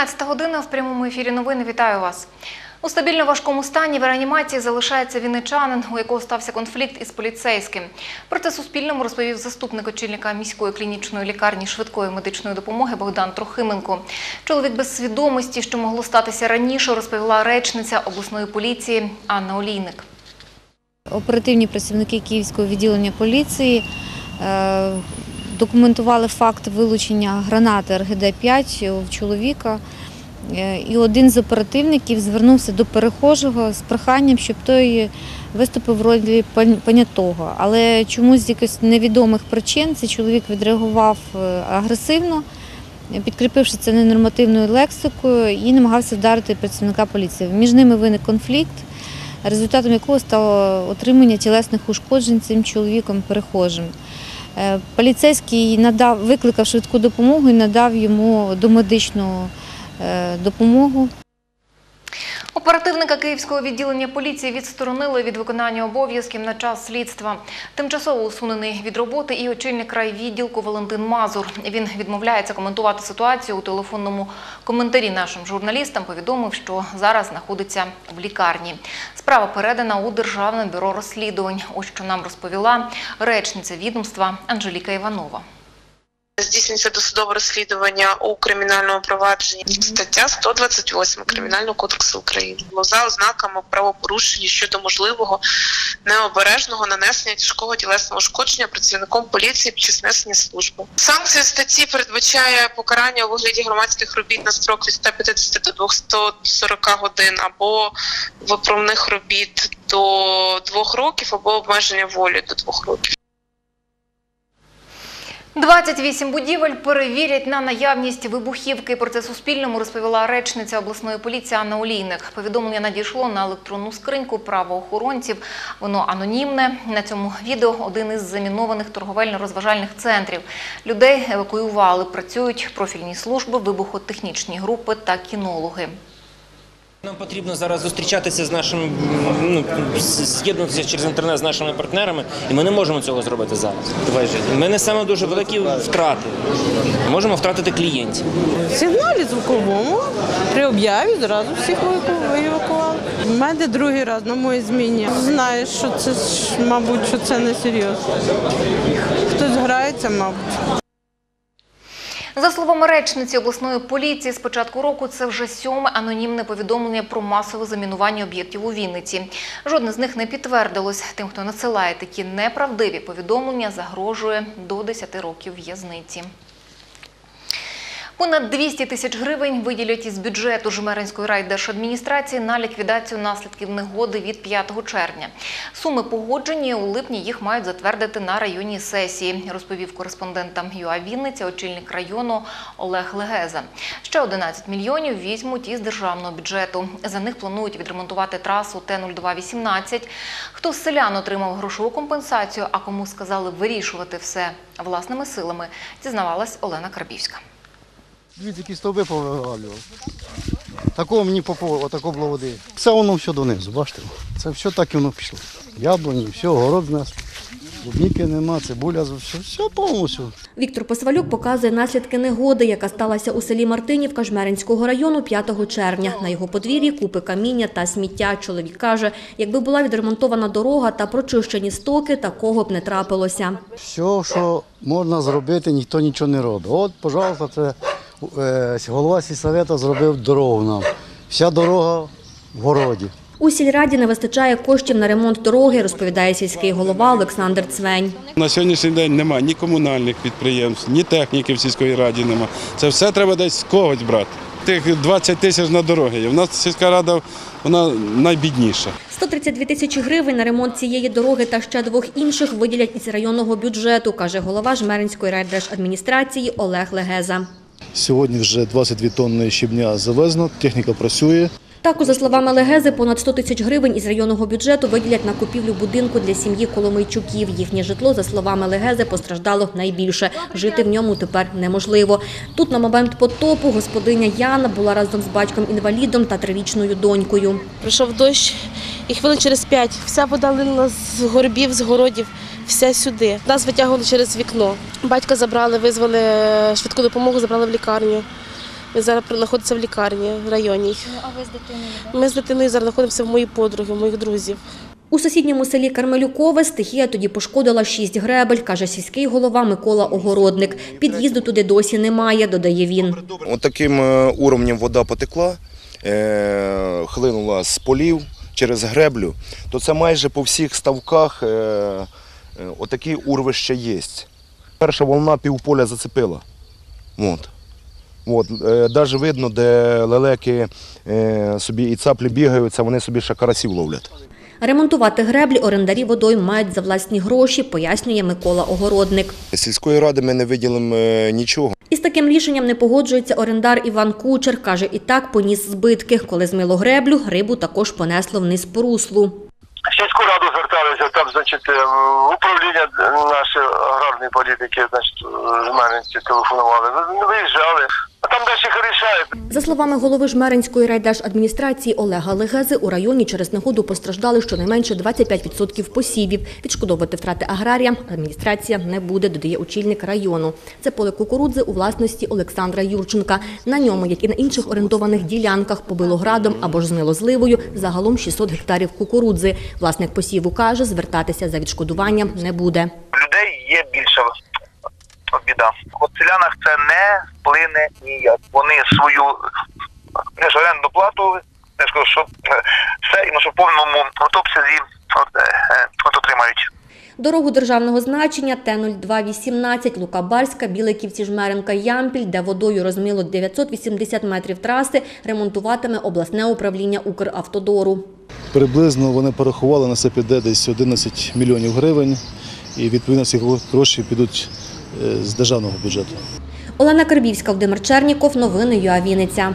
17 година в прямому ефірі новини. Вітаю вас. У стабільно важкому стані в реанімації залишається вінничанин, у якого стався конфлікт із поліцейським. Про це Суспільному розповів заступник очільника міської клінічної лікарні швидкої медичної допомоги Богдан Трохименко. Чоловік без свідомості, що могло статися раніше, розповіла речниця обласної поліції Анна Олійник. Оперативні працівники Київського відділення поліції е, документували факт вилучення гранати РГД-5 у чоловіка. Е, І один з оперативників звернувся до перехожого з проханням, щоб той виступив в ролі пон- понятого. Але чомусь з якихось невідомих причин цей чоловік відреагував е, агресивно, підкріпивши це ненормативною лексикою і намагався вдарити працівника поліції. Між ними виник конфлікт результатом якого стало отримання тілесних ушкоджень цим чоловіком перехожим. Е, Поліцейський надав, викликав швидку допомогу і надав йому домедичну е, допомогу. Оперативника Київського відділення поліції відсторонили від виконання обов'язків на час слідства. Тимчасово усунений від роботи і очільник райвідділку Валентин Мазур. Він відмовляється коментувати ситуацію у телефонному коментарі нашим журналістам. Повідомив, що зараз знаходиться в лікарні. Справа передана у Державне бюро розслідувань. Ось що нам розповіла речниця відомства Анжеліка Іванова. Здійснюється досудове розслідування у кримінальному провадженні. Стаття 128 Кримінального кодексу України за ознаками правопорушення щодо можливого необережного нанесення тяжкого тілесного ушкодження працівником поліції під час несення служби. Санкція статті передбачає покарання у вигляді громадських робіт на строк від 150 до 240 годин або виправних робіт до двох років, або обмеження волі до двох років. 28 будівель перевірять на наявність вибухівки. Про це Суспільному розповіла речниця обласної поліції Анна Олійник. Повідомлення надійшло на електронну скриньку правоохоронців. Воно анонімне. На цьому відео один із замінованих торговельно-розважальних центрів. Людей евакуювали. Працюють профільні служби, вибухотехнічні групи та кінологи. Нам потрібно зараз зустрічатися з нашими, ну, з'єднуватися через інтернет з нашими партнерами, і ми не можемо цього зробити зараз. У мене саме дуже великі втрати. Ми можемо втратити клієнтів. В сигналі звуковому при об'яві зразу всіх еваку- евакували. У мене другий раз на моїй зміні. Знаєш, що це ж, мабуть, що це не серйозно. Хтось грається, мабуть. За словами речниці обласної поліції, з початку року це вже сьоме анонімне повідомлення про масове замінування об'єктів у Вінниці. Жодне з них не підтвердилось. Тим, хто надсилає такі неправдиві повідомлення, загрожує до 10 років в'язниці. Понад 200 тисяч гривень виділять із бюджету Жмеринської райдержадміністрації на ліквідацію наслідків негоди від 5 червня. Суми погоджені, у липні їх мають затвердити на районній сесії, розповів кореспондентам ЮА Вінниця, очільник району Олег Легеза. Ще 11 мільйонів візьмуть із державного бюджету. За них планують відремонтувати трасу Т-0218. Хто з селян отримав грошову компенсацію, а кому сказали вирішувати все власними силами, дізнавалась Олена Карбівська. Дивіться, які стовби повивалював. Такого мені попало, отако було води. Все воно все донизу, бачите? Це все так і воно пішло. Яблуні, все, город в нас. Клубніки нема, цибуля, все, все повністю. Віктор Посвалюк показує наслідки негоди, яка сталася у селі Мартинівка Жмеринського району 5 червня. На його подвір'ї купи каміння та сміття. Чоловік каже, якби була відремонтована дорога та прочищені стоки, такого б не трапилося. Все, що можна зробити, ніхто нічого не робить. От, пожалуйста, це голова сільсовета зробив дорогу нам. Вся дорога в городі. У сільраді не вистачає коштів на ремонт дороги, розповідає сільський голова Олександр Цвень. На сьогоднішній день немає ні комунальних підприємств, ні техніки в сільській раді немає. Це все треба десь з когось брати. Тих 20 тисяч на дороги. У нас сільська рада вона найбідніша. 132 тисячі гривень на ремонт цієї дороги та ще двох інших виділять із районного бюджету, каже голова Жмеринської райдержадміністрації Олег Легеза. Сьогодні вже 22 тонни щебня завезено, техніка працює. Також, за словами Легези, понад 100 тисяч гривень із районного бюджету виділять на купівлю будинку для сім'ї Коломийчуків. Їхнє житло, за словами Легези, постраждало найбільше. Жити в ньому тепер неможливо. Тут на момент потопу господиня Яна була разом з батьком-інвалідом та трирічною донькою. Прийшов дощ, і хвилин через п'ять вся вода линула з горбів, з городів, все сюди. Нас витягували через вікно. Батька забрали, визвали швидку допомогу, забрали в лікарню. Він зараз знаходиться в лікарні районній. а ви з дитиною? Ми з дитиною зараз знаходимося в моїй подруги, в моїх друзів. У сусідньому селі Кармелюкове стихія тоді пошкодила шість гребель, каже сільський голова Микола Огородник. Під'їзду туди досі немає, додає він. Отаким е, уровнем вода потекла, е, хлинула з полів через греблю, то це майже по всіх ставках е, е, отакі урвища є. Перша волна півполя зацепила. От. От. Е, Даже видно, де лелеки е, собі і цаплі бігаються, вони собі ще карасів ловлять. Ремонтувати греблі орендарі водойм мають за власні гроші, пояснює Микола Огородник. З Сільської ради ми не виділимо е, нічого. Із таким рішенням не погоджується орендар Іван Кучер. Каже, і так поніс збитки. Коли змило греблю, рибу також понесло вниз по руслу. Сільську раду зверталися, там, значить, е, управління нашої аграрної політики, значить, з мене телефонували. Не виїжджали, а там далі їх рішають. За словами голови Жмеринської райдержадміністрації Олега Легези, у районі через негоду постраждали щонайменше 25% посівів. Відшкодовувати втрати аграріям адміністрація не буде, додає очільник району. Це поле кукурудзи у власності Олександра Юрченка. На ньому, як і на інших орендованих ділянках, побило градом або ж змило зливою, загалом 600 гектарів кукурудзи. Власник посіву каже, звертатися за відшкодуванням не буде. Людей є більше біда. От селянах це не вплине ніяк. Вони свою не ж орендну плату, я ж кажу, що е, все і що повному обсязі от, е, е, от отримають. Дорогу державного значення Т-0218 Лука-Барська, Біликівці, Жмеренка, Ямпіль, де водою розмило 980 метрів траси, ремонтуватиме обласне управління Укравтодору. Приблизно вони порахували на це піде десь 11 мільйонів гривень, і відповідно ці гроші підуть з державного бюджету. Олена Карбівська, Володимир Черніков, новини ЮА Вінниця.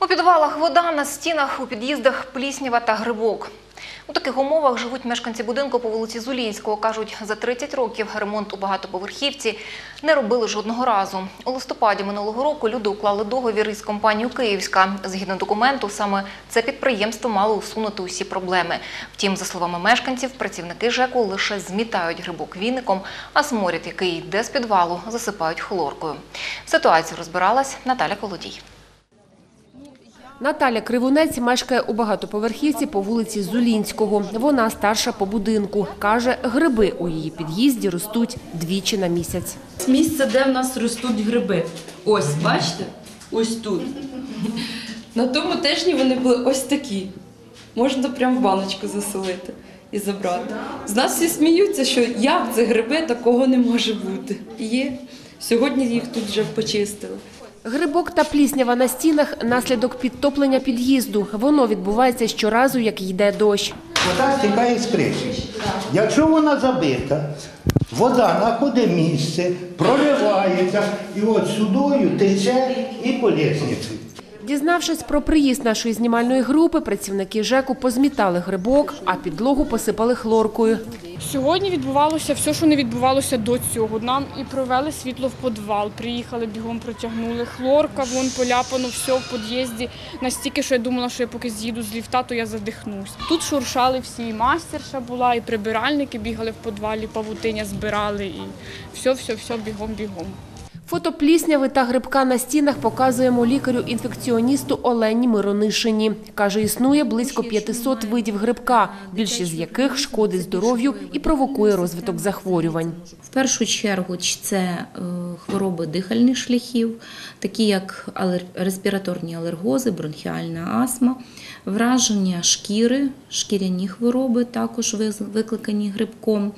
У підвалах вода, на стінах, у під'їздах пліснява та грибок. У таких умовах живуть мешканці будинку по вулиці Зулінського. Кажуть, за 30 років ремонт у багатоповерхівці не робили жодного разу. У листопаді минулого року люди уклали договір із компанією Київська. Згідно документу, саме це підприємство мало усунути усі проблеми. Втім, за словами мешканців, працівники ЖЕКу лише змітають грибок віником, а сморід, який йде з підвалу, засипають хлоркою. В ситуації розбиралась Наталя Колодій. Наталя Кривунець мешкає у багатоповерхівці по вулиці Зулінського. Вона старша по будинку. Каже, гриби у її під'їзді ростуть двічі на місяць. Місце, де в нас ростуть гриби. Ось, бачите? Ось тут. На тому тижні вони були ось такі. Можна прямо в баночку заселити і забрати. З нас всі сміються, що як це гриби, такого не може бути. Є. Сьогодні їх тут вже почистили. Грибок та пліснява на стінах – наслідок підтоплення під'їзду. Воно відбувається щоразу, як йде дощ. Вода стікає з криші. Якщо вона забита, вода знаходить місце, проривається і от сюдою тече і по лісниці. Дізнавшись про приїзд нашої знімальної групи, працівники ЖЕКу позмітали грибок, а підлогу посипали хлоркою. Сьогодні відбувалося все, що не відбувалося до цього. Нам і провели світло в підвал. Приїхали, бігом протягнули. Хлорка, вон поляпано, все в під'їзді. Настільки, що я думала, що я поки з'їду з ліфта, то я задихнусь. Тут шуршали всі, і мастерша була, і прибиральники бігали в підвалі, павутиння збирали, і все, все, все, бігом, бігом. Фото плісняви та грибка на стінах показуємо лікарю-інфекціоністу Олені Миронишині. Каже, існує близько 500 видів грибка, більшість з яких шкодить здоров'ю і провокує розвиток захворювань. В першу чергу це е, хвороби дихальних шляхів, такі як респіраторні алергози, бронхіальна астма, враження шкіри, шкіряні хвороби, також викликані грибком.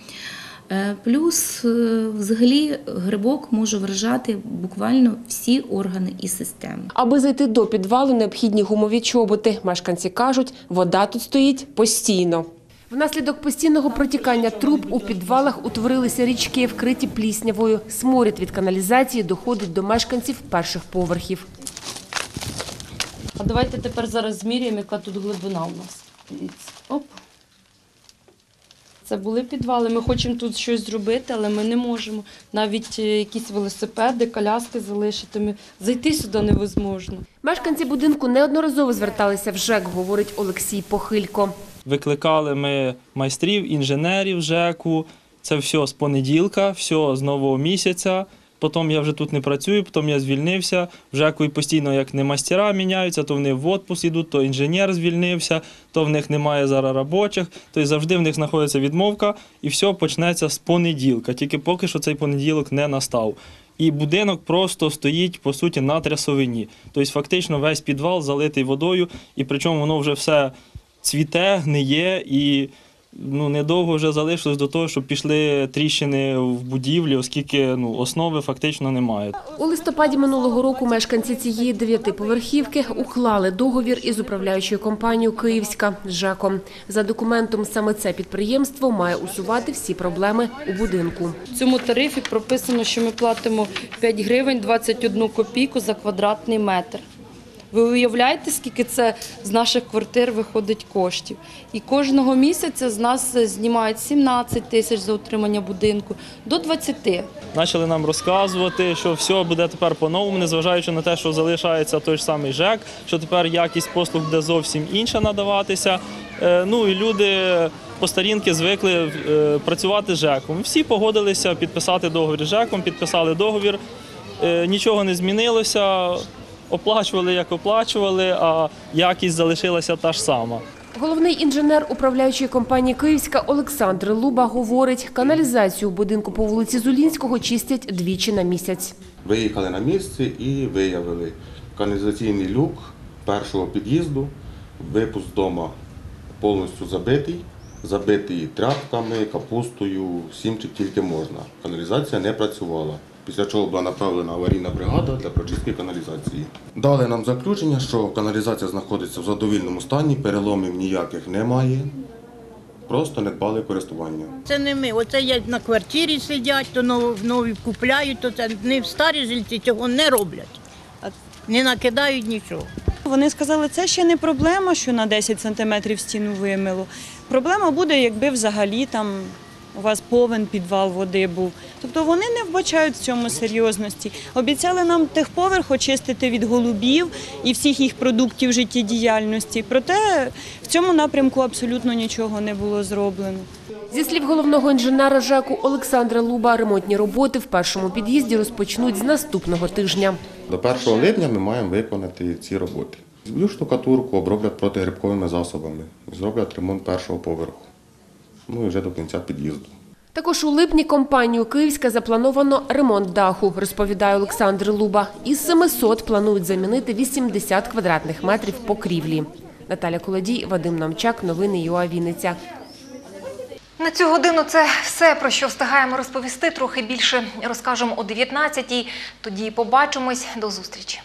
Е, Плюс, е, взагалі, грибок може вражати буквально всі органи і системи. Аби зайти до підвалу, необхідні гумові чоботи. Мешканці кажуть, вода тут стоїть постійно. Внаслідок постійного протікання труб у підвалах утворилися річки, вкриті пліснявою. Сморід від каналізації доходить до мешканців перших поверхів. А давайте тепер зараз зміряємо, яка тут глибина у нас. Оп. Це були підвали. Ми хочемо тут щось зробити, але ми не можемо. Навіть е, якісь велосипеди, коляски залишити. Ми... Зайти сюди невозможно. Мешканці будинку неодноразово зверталися в ЖЕК, говорить Олексій Похилько. Викликали ми майстрів, інженерів ЖЕКу. Це все з понеділка, все з нового місяця. Потім я вже тут не працюю, потім я звільнився. Вже коли постійно як не мастера міняються, то вони в відпуск йдуть, то інженер звільнився, то в них немає зараз робочих, то завжди в них знаходиться відмовка, і все почнеться з понеділка. Тільки поки що цей понеділок не настав. І будинок просто стоїть по суті на трясовині. Тобто, фактично, весь підвал залитий водою, і причому воно вже все цвіте, гниє і. Ну, недовго вже залишилось до того, щоб пішли тріщини в будівлі, оскільки ну, основи фактично немає. У листопаді минулого року мешканці цієї дев'ятиповерхівки уклали договір із управляючою компанією Київська з ЖЕКом. За документом саме це підприємство має усувати всі проблеми у будинку. В цьому тарифі прописано, що ми платимо 5 гривень 21 копійку за квадратний метр. Ви уявляєте, скільки це з наших квартир виходить коштів? І кожного місяця з нас знімають 17 тисяч за утримання будинку до 20. Почали нам розказувати, що все буде тепер по-новому, незважаючи на те, що залишається той ж самий ЖЕК, що тепер якість послуг буде зовсім інша надаватися. Е, Ну і люди по старінки звикли е, працювати з ЖЕКом. Всі погодилися підписати договір з ЖЕКом, підписали договір. Е, Нічого не змінилося. Оплачували, як оплачували, а якість залишилася та ж сама. Головний інженер управляючої компанії Київська Олександр Луба говорить, каналізацію будинку по вулиці Зулінського чистять двічі на місяць. Виїхали на місце і виявили каналізаційний люк першого під'їзду, випуск дома повністю забитий, забитий тряпками, капустою, всім чим тільки можна. Каналізація не працювала. Після чого була направлена аварійна бригада для прочистки каналізації. Дали нам заключення, що каналізація знаходиться в задовільному стані, переломів ніяких немає. Просто не дбали користування. Це не ми. Оце я на квартирі сидять, то нові, нові купляють, то це не в старі жильці цього не роблять. Не накидають нічого. Вони сказали, це ще не проблема, що на 10 сантиметрів стіну вимило. Проблема буде, якби взагалі там у вас повен підвал води був. Тобто вони не вбачають в цьому серйозності. Обіцяли нам техповерх очистити від голубів і всіх їх продуктів життєдіяльності. Проте в цьому напрямку абсолютно нічого не було зроблено. Зі слів головного інженера ЖЕКу Олександра Луба, ремонтні роботи в першому під'їзді розпочнуть з наступного тижня. До 1 липня ми маємо виконати ці роботи. Зб'ють штукатурку, оброблять протигрибковими засобами, зроблять ремонт першого поверху. Ну і вже до кінця під'їзду. Також у липні компанію Київська заплановано ремонт даху, розповідає Олександр Луба. Із 700 планують замінити 80 квадратних метрів покрівлі. Наталя Колодій, Вадим Намчак, новини ЮА Вінниця. На цю годину це все, про що встигаємо розповісти. Трохи більше розкажемо о 19-й. Тоді побачимось. До зустрічі.